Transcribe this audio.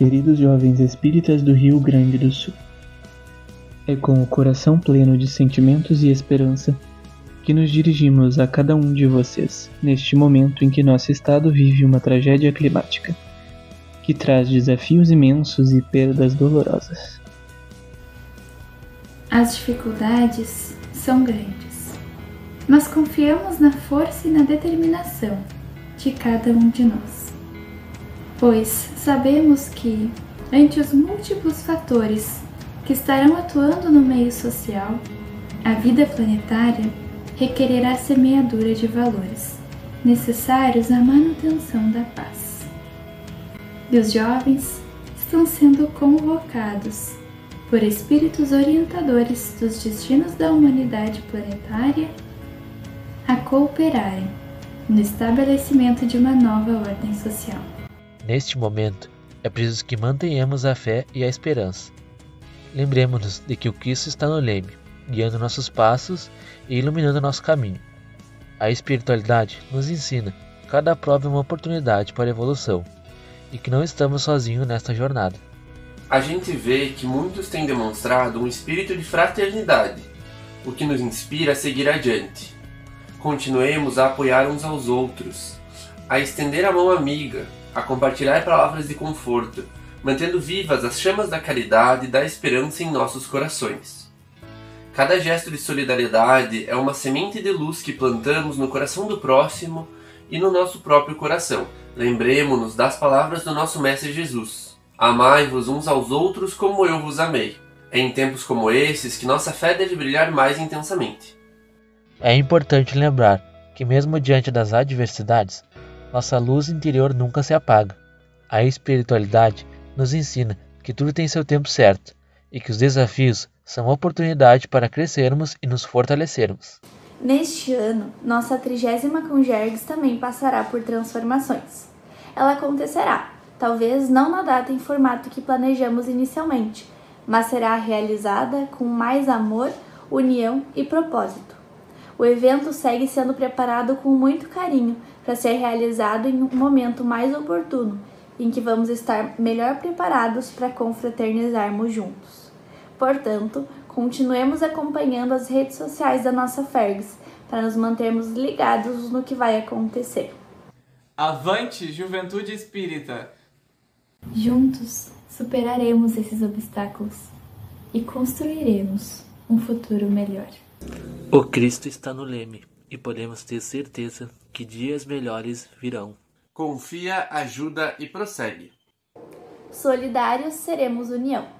queridos jovens espíritas do Rio Grande do Sul. É com o coração pleno de sentimentos e esperança que nos dirigimos a cada um de vocês neste momento em que nosso estado vive uma tragédia climática que traz desafios imensos e perdas dolorosas. As dificuldades são grandes, mas confiamos na força e na determinação de cada um de nós, pois sabemos que, ante os múltiplos fatores que estarão atuando no meio social, a vida planetária requererá semeadura de valores necessários à manutenção da paz. E os jovens estão sendo convocados por espíritos orientadores dos destinos da humanidade planetária a cooperarem no estabelecimento de uma nova ordem social. Neste momento, é preciso que mantenhamos a fé e a esperança. Lembremos-nos de que o Cristo está no leme, guiando nossos passos e iluminando nosso caminho. A espiritualidade nos ensina que cada prova é uma oportunidade para a evolução e que não estamos sozinhos nesta jornada a gente vê que muitos têm demonstrado um espírito de fraternidade, o que nos inspira a seguir adiante. Continuemos a apoiar uns aos outros, a estender a mão amiga, a compartilhar palavras de conforto, mantendo vivas as chamas da caridade e da esperança em nossos corações. Cada gesto de solidariedade é uma semente de luz que plantamos no coração do próximo e no nosso próprio coração. Lembremos-nos das palavras do nosso Mestre Jesus. Amai-vos uns aos outros como eu vos amei. É em tempos como esses que nossa fé deve brilhar mais intensamente. É importante lembrar que, mesmo diante das adversidades, nossa luz interior nunca se apaga. A espiritualidade nos ensina que tudo tem seu tempo certo e que os desafios são oportunidade para crescermos e nos fortalecermos. Neste ano, nossa trigésima Congergs também passará por transformações. Ela acontecerá talvez não na data em formato que planejamos inicialmente, mas será realizada com mais amor, união e propósito. O evento segue sendo preparado com muito carinho para ser realizado em um momento mais oportuno, em que vamos estar melhor preparados para confraternizarmos juntos. Portanto, continuemos acompanhando as redes sociais da nossa FERGS para nos mantermos ligados no que vai acontecer. Avante, Juventude Espírita! Juntos superaremos esses obstáculos e construiremos um futuro melhor. O Cristo está no leme e podemos ter certeza que dias melhores virão. Confia, ajuda e prossegue. Solidários seremos união.